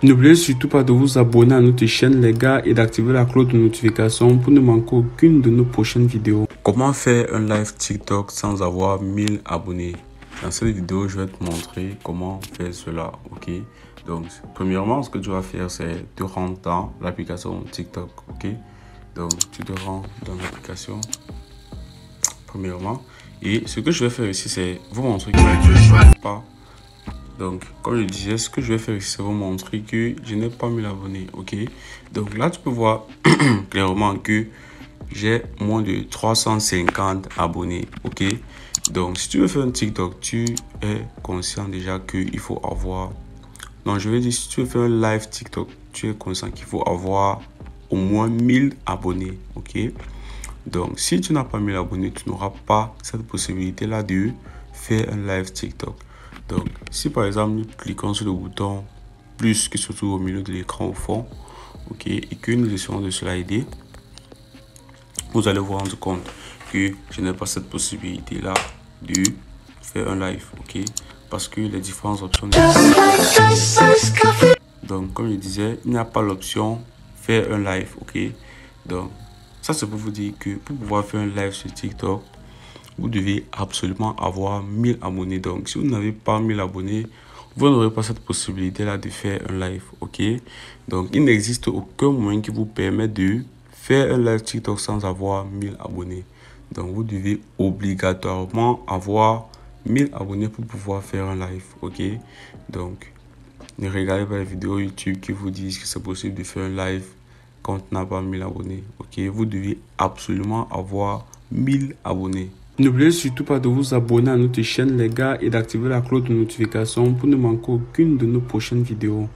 N'oubliez surtout pas de vous abonner à notre chaîne les gars et d'activer la cloche de notification pour ne manquer aucune de nos prochaines vidéos. Comment faire un live TikTok sans avoir 1000 abonnés? Dans cette vidéo, je vais te montrer comment faire cela, ok? Donc, premièrement, ce que tu vas faire, c'est te rendre dans l'application TikTok, ok? Donc, tu te rends dans l'application, premièrement. Et ce que je vais faire ici, c'est vous montrer que je pas donc, comme je disais, ce que je vais faire c'est vous montrer que je n'ai pas 1000 abonnés, ok? Donc là, tu peux voir clairement que j'ai moins de 350 abonnés, ok? Donc, si tu veux faire un TikTok, tu es conscient déjà qu'il faut avoir... Non, je vais dire, si tu veux faire un live TikTok, tu es conscient qu'il faut avoir au moins 1000 abonnés, ok? Donc, si tu n'as pas 1000 abonnés, tu n'auras pas cette possibilité-là de faire un live TikTok. Donc, si par exemple, nous cliquons sur le bouton plus que surtout au milieu de l'écran au fond, ok, et que nous essayons de slider, vous allez vous rendre compte que je n'ai pas cette possibilité-là de faire un live, ok, parce que les différentes options. Donc, comme je disais, il n'y a pas l'option faire un live, ok? Donc, ça c'est pour vous dire que pour pouvoir faire un live sur TikTok, vous devez absolument avoir 1000 abonnés. Donc, si vous n'avez pas 1000 abonnés, vous n'aurez pas cette possibilité-là de faire un live, ok? Donc, il n'existe aucun moyen qui vous permet de faire un live TikTok sans avoir 1000 abonnés. Donc, vous devez obligatoirement avoir 1000 abonnés pour pouvoir faire un live, ok? Donc, ne regardez pas les vidéos YouTube qui vous disent que c'est possible de faire un live quand on n'a pas 1000 abonnés, ok? Vous devez absolument avoir 1000 abonnés. N'oubliez surtout pas de vous abonner à notre chaîne les gars et d'activer la cloche de notification pour ne manquer aucune de nos prochaines vidéos.